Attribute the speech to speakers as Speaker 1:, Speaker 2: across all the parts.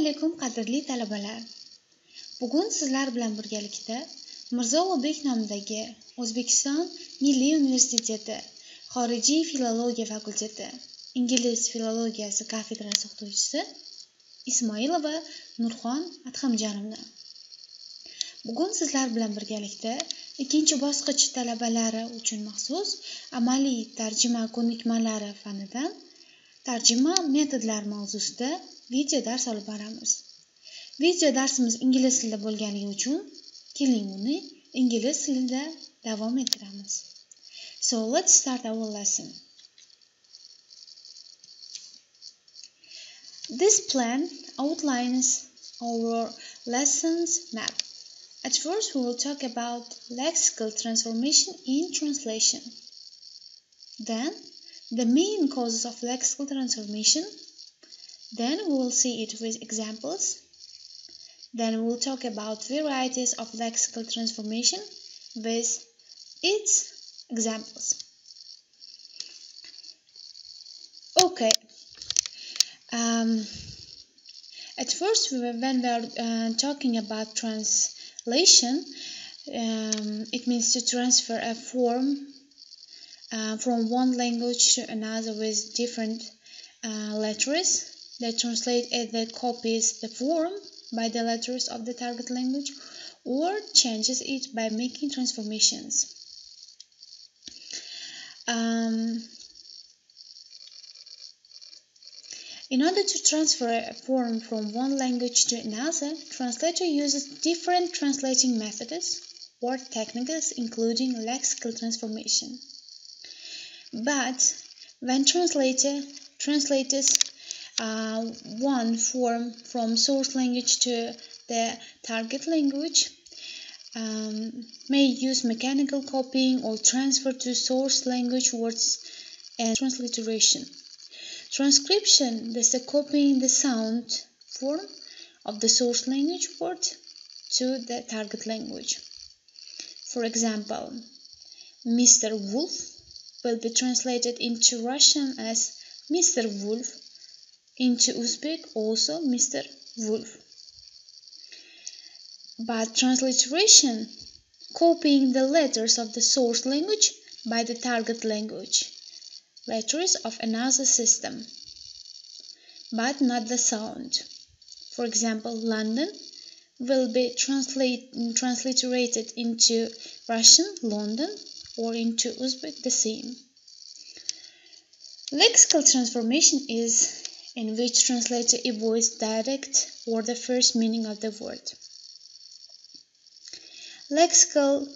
Speaker 1: alaykum qadrli talabalar. Bugun sizlar bilan birgalikda Mirzo Ulug'bek nomidagi O'zbekiston Milliy universiteti Xorijiy filologiya fakulteti Ingliz filologiyasi kafedrasi o'qituvchisi Ismoilova Nurxon adhamjonovna Bugun sizlar bilan birgalikda ikkinchi bosqich talabalari uchun maxsus amaliy tarjima ko'nikmalari fanidan tarjima metodlari mavzusida video dars olib boramiz. Video darsimiz ingliz tilida bo'lganligi uchun keling uni ingliz tilida davom ettiramiz. So let's start our lesson. This plan outlines our lessons map. At first, we will talk about lexical transformation in translation. Then, the main causes of lexical transformation. Then, we will see it with examples. Then, we will talk about varieties of lexical transformation with its examples. Okay. Um, at first, we were, when we are uh, talking about translation, um, it means to transfer a form uh, from one language to another with different uh, letters that translate that copies the form by the letters of the target language or changes it by making transformations. Um, in order to transfer a form from one language to another, translator uses different translating methods or techniques including lexical transformation. But when translator translators uh, one form from source language to the target language, um, may use mechanical copying or transfer to source language words and transliteration. Transcription is the copying the sound form of the source language word to the target language. For example, Mr. Wolf will be translated into Russian as Mr. Wolf, into Uzbek also Mr. Wolf. But transliteration, copying the letters of the source language by the target language, letters of another system, but not the sound. For example, London will be translate, transliterated into Russian London or into Uzbek the same. Lexical transformation is in which translator avoids direct or the first meaning of the word. Lexical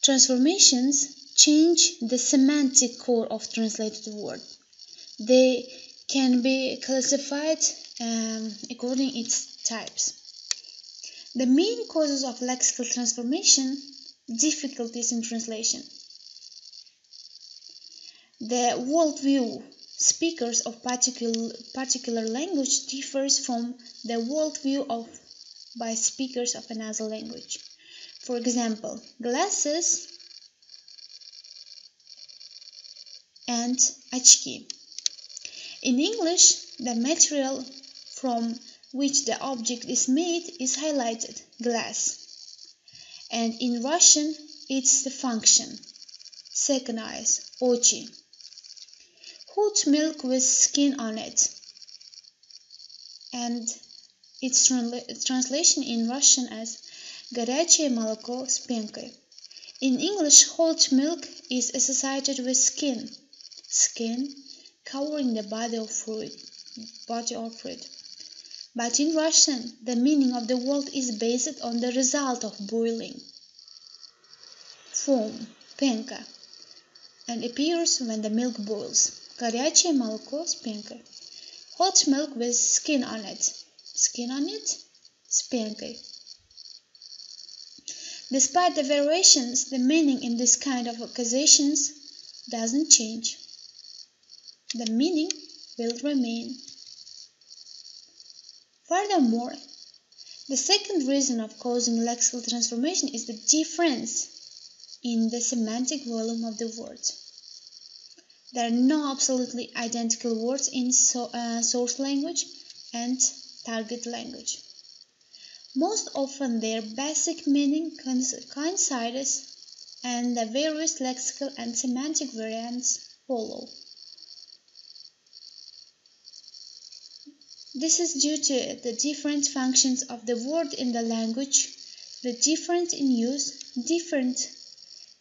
Speaker 1: transformations change the semantic core of translated word. They can be classified um, according its types. The main causes of lexical transformation difficulties in translation. The worldview speakers of particular, particular language differs from the worldview of by speakers of another language. For example, glasses and очки. In English, the material from which the object is made is highlighted, glass. And in Russian, it's the function, second eyes, очи. Hot milk with skin on it. And its translation in Russian as горячее молоко с пенкой. In English, hot milk is associated with skin, skin covering the body of fruit, body of fruit. But in Russian, the meaning of the word is based on the result of boiling, foam, penka, and appears when the milk boils. Горячее молоко с пенкой. Hot milk with skin on it. Skin on it, с пенкой. Despite the variations, the meaning in this kind of accusations doesn't change. The meaning will remain. Furthermore, the second reason of causing lexical transformation is the difference in the semantic volume of the words. There are no absolutely identical words in so, uh, source language and target language. Most often their basic meaning coincides and the various lexical and semantic variants follow. This is due to the different functions of the word in the language, the different in use, different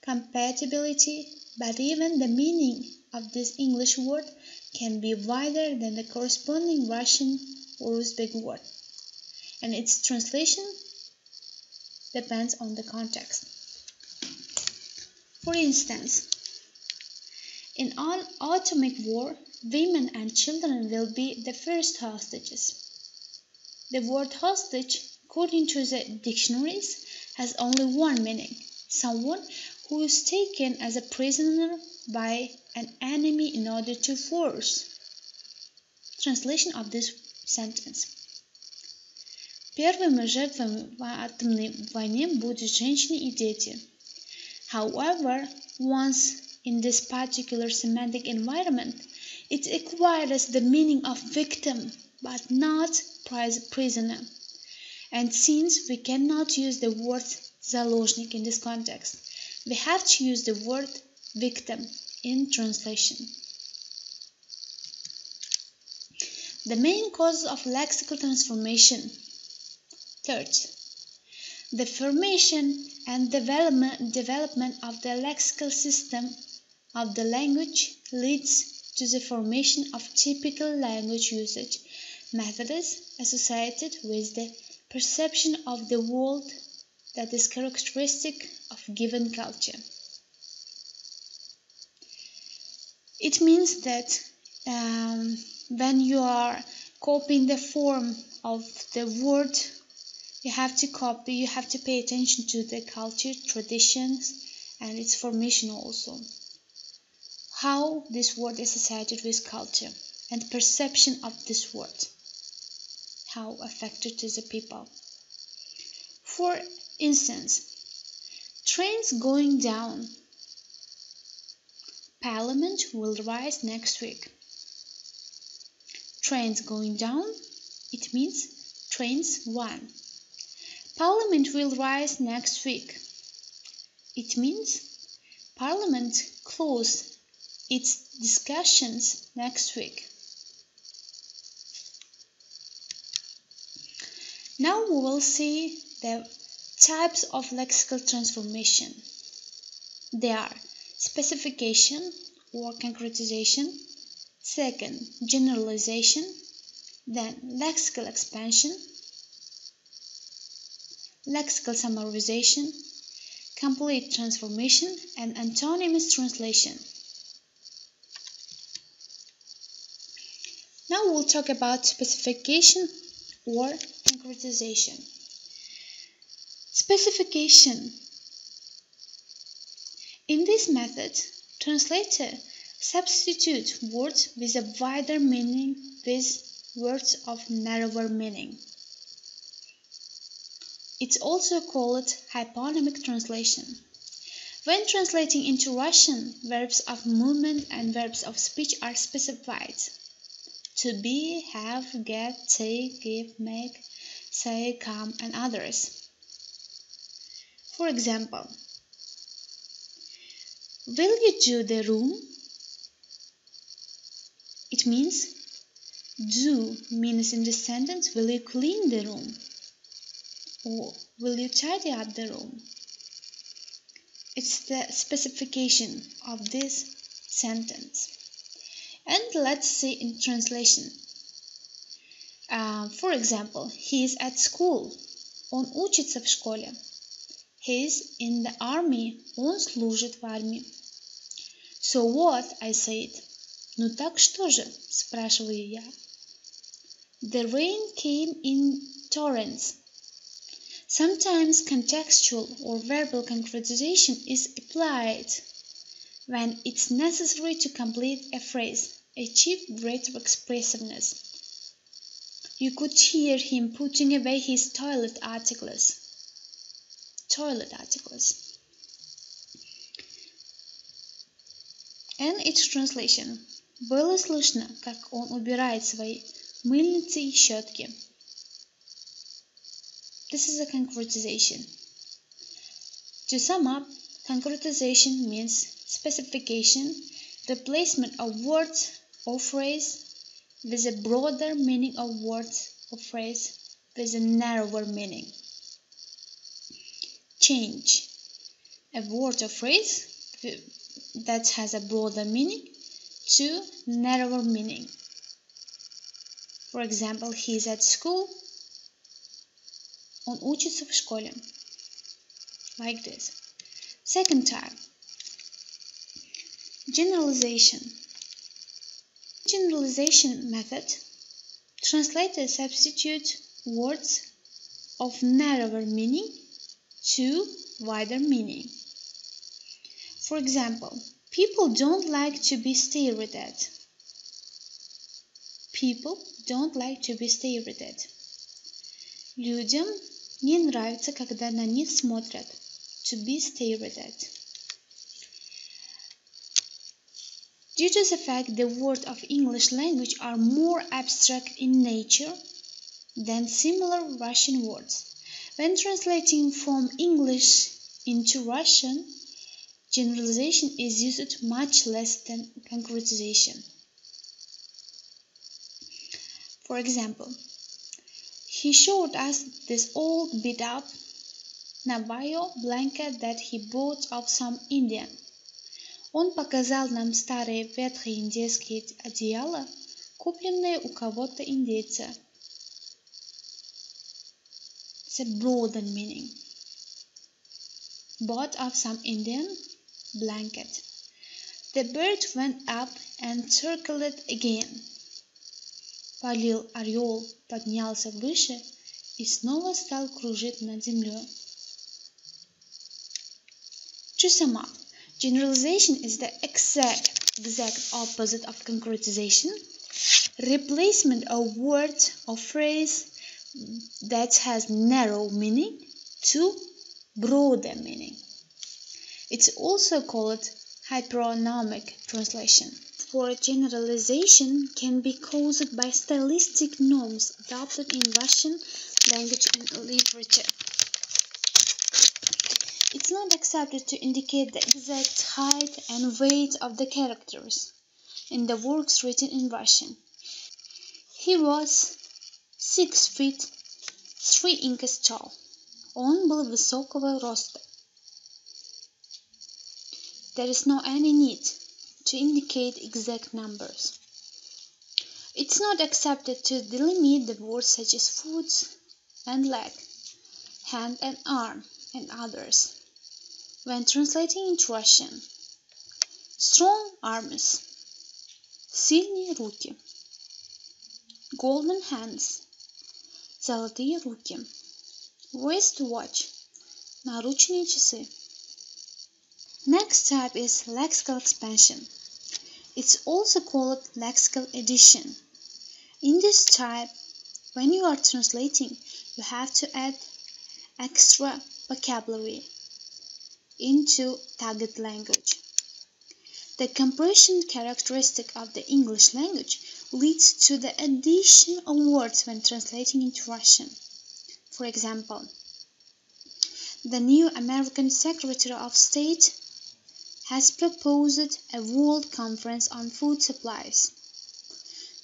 Speaker 1: compatibility, but even the meaning of this English word can be wider than the corresponding Russian or Uzbek word and its translation depends on the context. For instance, in an atomic war, women and children will be the first hostages. The word hostage, according to the dictionaries, has only one meaning someone who is taken as a prisoner by an enemy in order to force. Translation of this sentence Первыми жертвами в атомной войне будут женщины и дети. However, once in this particular semantic environment, it acquires the meaning of victim but not prisoner. And since we cannot use the word заложник in this context, we have to use the word victim in translation. The main causes of lexical transformation Third, the formation and development, development of the lexical system of the language leads to the formation of typical language usage methods associated with the perception of the world that is characteristic of given culture. It means that um, when you are copying the form of the word you have to copy you have to pay attention to the culture traditions and its formation also. How this word is associated with culture and perception of this word. How affected to the people. For instance trains going down parliament will rise next week trains going down it means trains one Parliament will rise next week. It means Parliament close its discussions next week. Now we will see the types of lexical transformation. They are specification or concretization, second, generalization, then lexical expansion, lexical summarization, complete transformation, and antonymous translation. Now we'll talk about specification or concretization. Specification. In this method, translator substitute words with a wider meaning with words of narrower meaning. It's also called hyponymic translation. When translating into Russian, verbs of movement and verbs of speech are specified. To be, have, get, take, give, make, say, come, and others. For example, Will you do the room? It means do means in the sentence will you clean the room? Or will you tidy up the room? It's the specification of this sentence. And let's see in translation. Uh, for example, he is at school. Он учится в школе. He is in the army. Он служит в армии. So what? I said. Ну так что же? спрашиваю я. The rain came in torrents. Sometimes contextual or verbal concretization is applied when it's necessary to complete a phrase, achieve greater expressiveness. You could hear him putting away his toilet articles. Toilet articles. And its translation. Было слышно, как он убирает свои Мыльницы и щетки. This is a concretization. To sum up, concretization means specification, replacement of words or phrase with a broader meaning of words or phrase with a narrower meaning. Change a word or phrase that has a broader meaning to narrower meaning. For example, he is at school. Он учится в школе. Like this. Second type. Generalization. Generalization method. Translators substitute words of narrower meaning to wider meaning. For example, people don't like to be stared at. People don't like to be stared at. Людям не нравится, когда на них смотрят. To be stared at. Due to the fact the words of English language are more abstract in nature than similar Russian words, when translating from English into Russian, Generalization is used much less than concretization. For example, he showed us this old beat up Navajo blanket that he bought of some Indian. Он показал нам старые ветхие индейские одеяла, купленные у кого-то индейца. It's a broader meaning. Bought of some Indian blanket. The bird went up and circled again. Полил орел, поднялся выше и снова стал кружить над землей. To sum up, generalization is the exact, exact opposite of concretization. Replacement of word or phrase that has narrow meaning to broader meaning. It's also called hyperonymic translation. For generalization can be caused by stylistic norms adopted in Russian language and literature. It's not accepted to indicate the exact height and weight of the characters in the works written in Russian. He was 6 feet 3 inches tall. Он был высокого роста. There is no any need to indicate exact numbers. It's not accepted to delimit the words such as foot and leg, hand and arm, and others. When translating into Russian, strong arms, сильные руки, golden hands, золотые руки, wrist watch, наручные часы. Next type is lexical expansion. It's also called lexical addition. In this type, when you are translating, you have to add extra vocabulary into target language. The compression characteristic of the English language leads to the addition of words when translating into Russian. For example, the new American Secretary of State has proposed a World Conference on Food Supplies.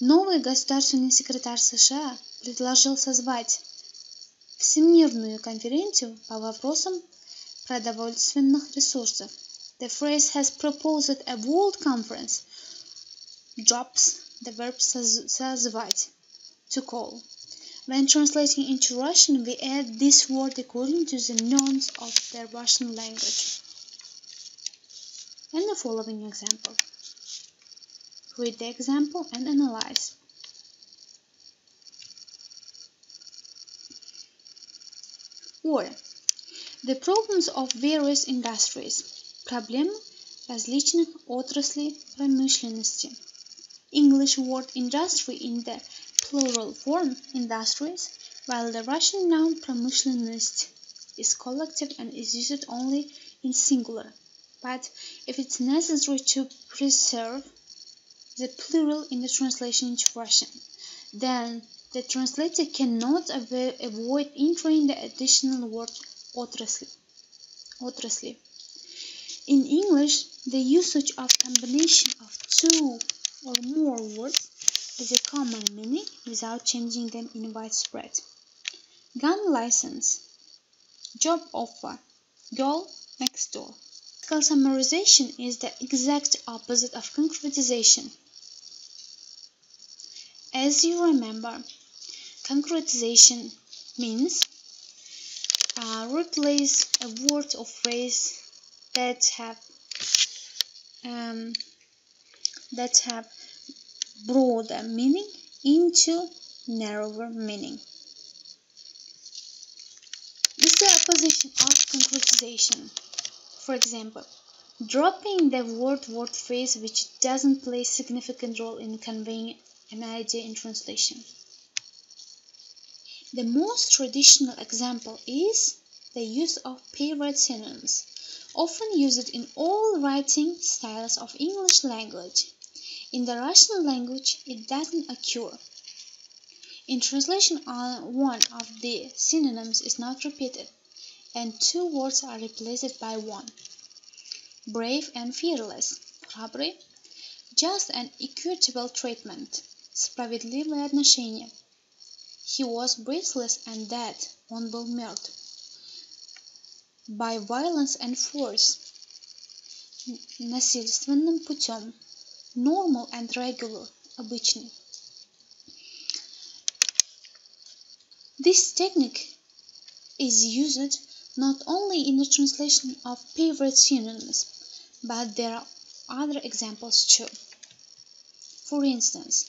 Speaker 1: Новый государственный секретарь США предложил созвать Всемирную конференцию по вопросам продовольственных ресурсов. The phrase has proposed a world conference drops the verb созвать to call. When translating into Russian, we add this word according to the norms of the Russian language and the following example. Read the example and analyze. Or the problems of various industries. Проблемы различных отраслей промышленности. English word industry in the plural form industries, while the Russian noun промышленность is collective and is used only in singular but if it's necessary to preserve the plural in the translation into Russian, then the translator cannot avoid entering the additional word otras In English, the usage of combination of two or more words is a common meaning without changing them in widespread. Gun license, job offer, girl next door. Summarization is the exact opposite of concretization. As you remember, concretization means uh, replace a word or phrase that have um, that have broader meaning into narrower meaning. This is the opposition of concretization. For example, dropping the word-word phrase which doesn't play significant role in conveying an idea in translation. The most traditional example is the use of period synonyms, often used in all writing styles of English language. In the Russian language, it doesn't occur. In translation, uh, one of the synonyms is not repeated, and two words are replaced by one. Brave and fearless, храбрый, just and equitable treatment, справедливое отношение. He was breathless and dead, он был мертв. By violence and force, насильственным путем, normal and regular, обычный. This technique is used not only in the translation of favorite synonyms, but there are other examples too. For instance,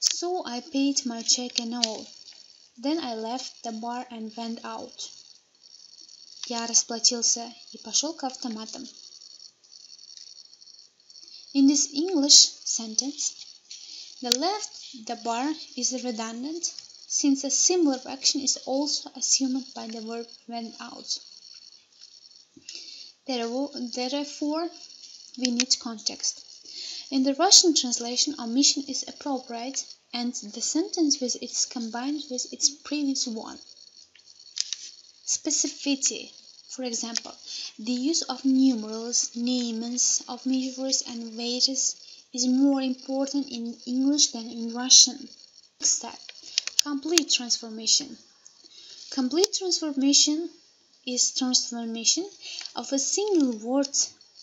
Speaker 1: so I paid my check and all. Then I left the bar and went out. Я расплатился и пошел к автоматам. In this English sentence, the left the bar is redundant since a similar action is also assumed by the verb went out. Therefore, we need context. In the Russian translation, omission is appropriate and the sentence with its combined with its previous one. Specificity for example, the use of numerals, names of measures and weights is more important in English than in Russian. Next step, complete transformation. Complete transformation is transformation of a single word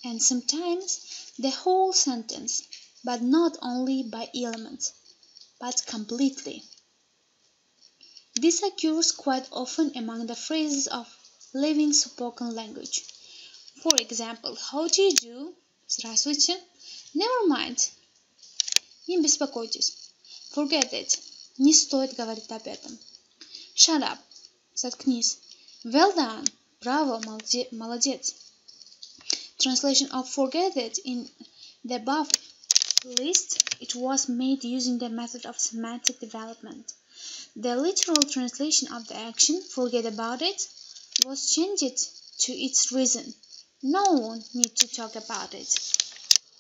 Speaker 1: and sometimes the whole sentence, but not only by elements, but completely. This occurs quite often among the phrases of living spoken language. For example, how do you do? Здравствуйте. Never mind. Не беспокойтесь. Forget it. Не стоит говорить об этом. Shut up. Заткнись. Well done. Браво, молодец. Translation of forget it in the above list, it was made using the method of semantic development. The literal translation of the action, forget about it, was changed to its reason. No one need to talk about it.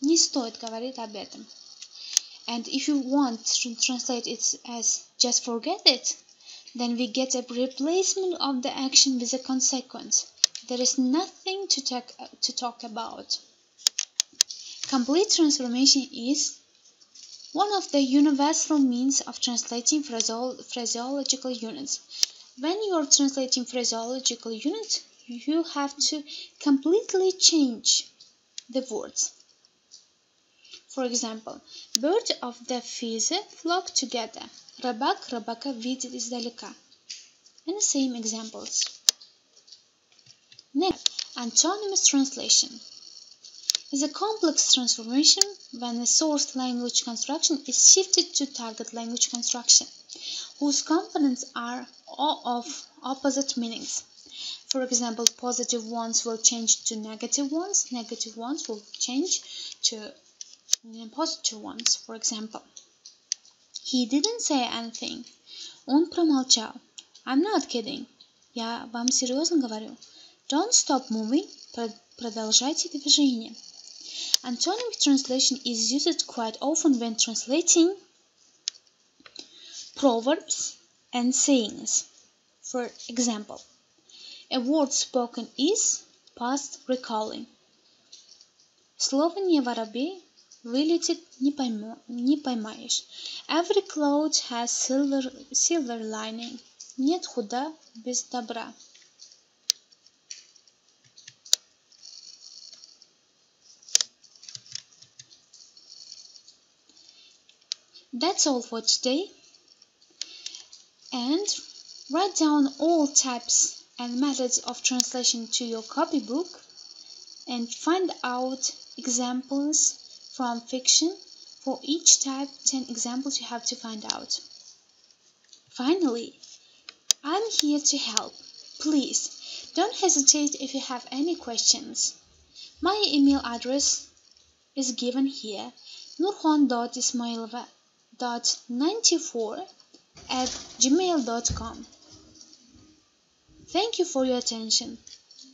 Speaker 1: Не стоит говорить об этом. And if you want to translate it as just forget it, then we get a replacement of the action with a consequence. There is nothing to talk, to talk about. Complete transformation is one of the universal means of translating phraseological units. When you are translating phraseological units, you have to completely change the words. For example, birds of the физы flock together. Рыбак рыбака видит издалека. And the same examples. Next, antonymous translation is a complex transformation when the source language construction is shifted to target language construction, whose components are of opposite meanings. For example, positive ones will change to negative ones, negative ones will change to positive ones. For example, he didn't say anything. Он промолчал. I'm not kidding. Я вам серьезно говорю. Don't stop moving. Продолжайте движение. Antonymic translation is used quite often when translating proverbs and sayings. For example, a word spoken is past recalling. Слово не воробей вылетит не, поймо, не поймаешь. Every cloud has silver, silver lining. Нет худа без добра. That's all for today. And write down all types and methods of translation to your copybook and find out examples from fiction. For each type, 10 examples you have to find out. Finally, I'm here to help. Please don't hesitate if you have any questions. My email address is given here nurhan.ismailova dot ninety four at gmail.com. Thank you for your attention.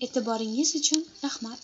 Speaker 1: E'tiboringiz uchun rahmat.